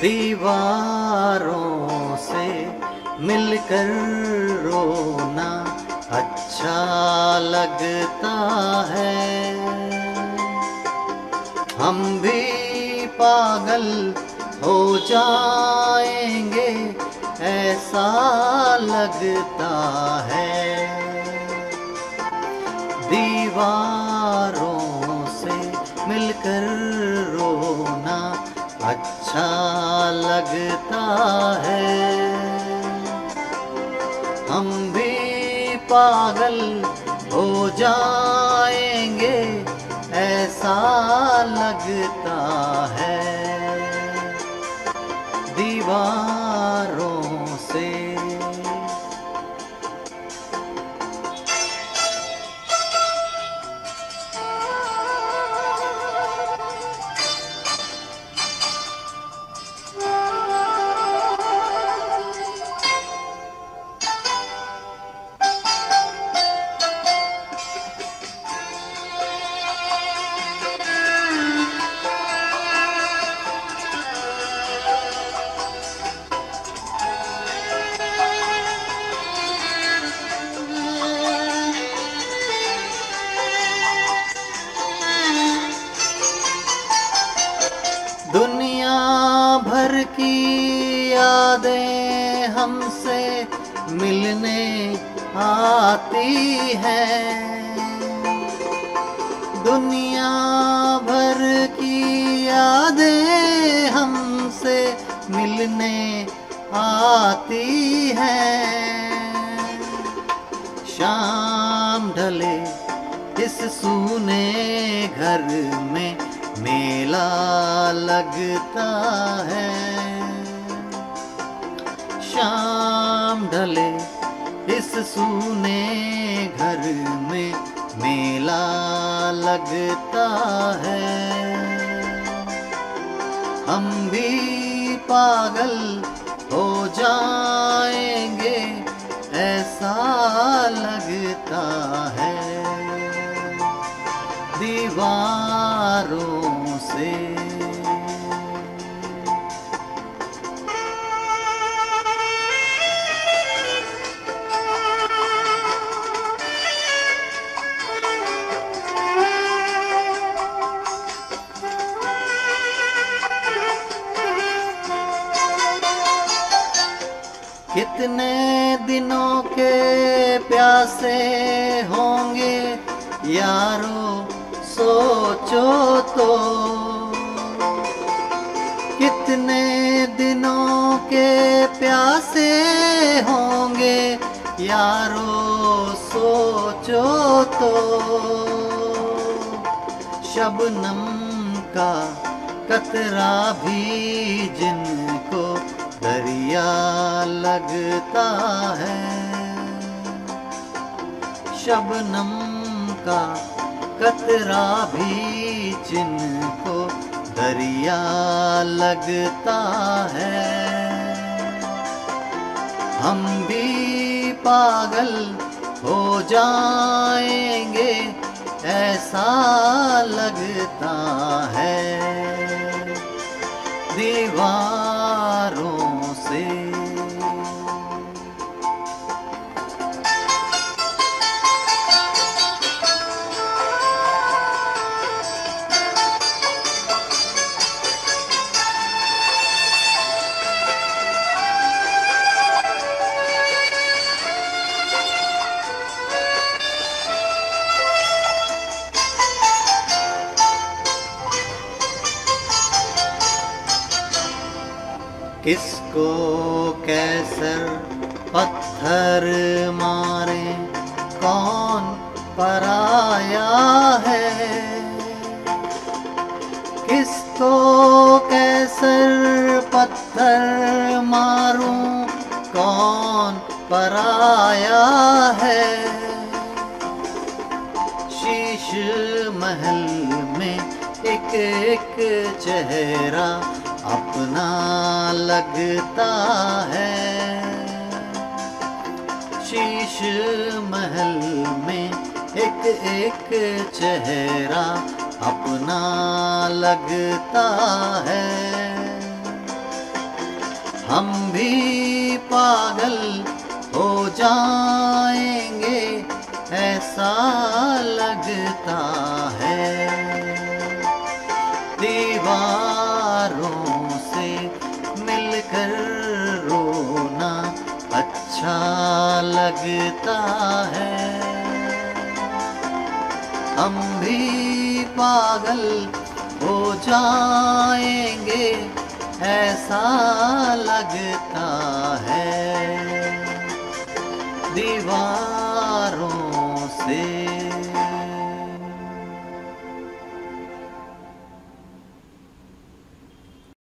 दीवारों से मिलकर रोना अच्छा लगता है। हम भी पागल हो जाएँगे, ऐसा लगता है। दीवारों से मिलकर रोना अच्छा लगता है। हम भी पागल हो जाएँगे ऐसा लगता है। दीवारों की यादें हमसे मिलने आती हैं। दुनिया भर की यादें हमसे मिलने आती हैं। शाम ढले इस सूने घर में मेला लगता है। शाम ढले इस सूने घर में मेला लगता है। हम भी पागल हो जाएँगे, ऐसा लगता है। दीवारों से। कितने दिनों के प्यासे होंगे यारो सोचो तो। कितने दिनों के प्यासे होंगे, यारो सोचो तो। शबनम का कतरा भी जिनको दरिया लगता है। शबनम का कतरा भी जिनको दरिया लगता है। हम भी पागल हो जाएँगे, ऐसा लगता है। दीवारों किसको कैसर पत्थर मारे? कौन पराया है? किसको कैसर पत्थर मारूं? कौन पराया है? शीश महल में एक एक चेहरा अपना लगता है। शीश महल में एक एक चेहरा अपना लगता है। हम भी पागल हो जाएँगे, ऐसा लगता लगता है। हम भी पागल हो जाएँगे ऐसा लगता है। दीवारों से